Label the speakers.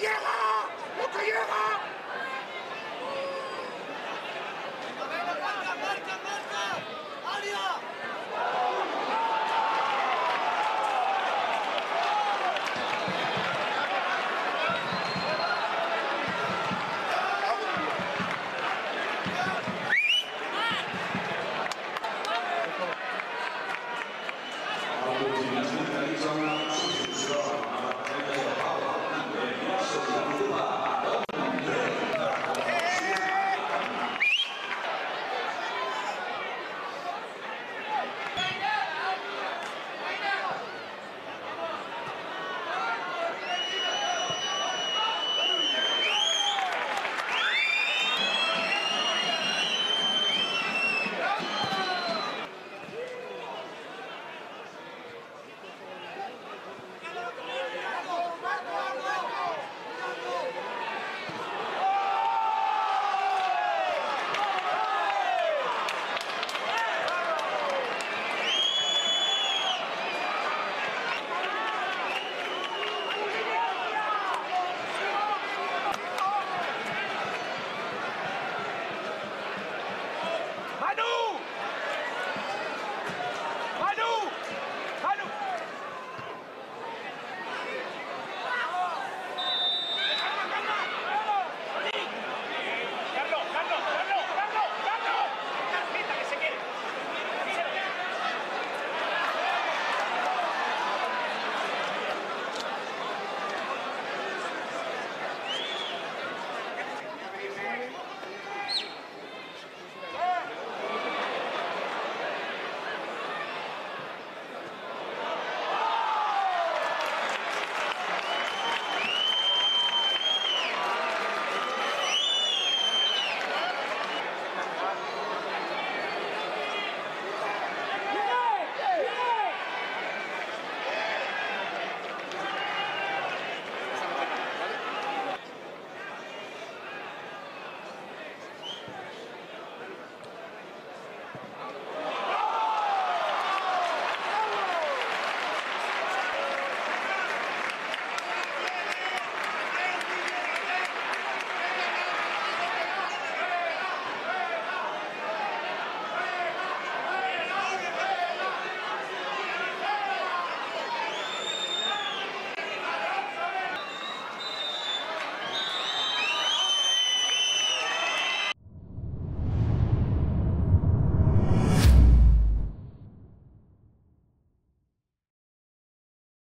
Speaker 1: Get out!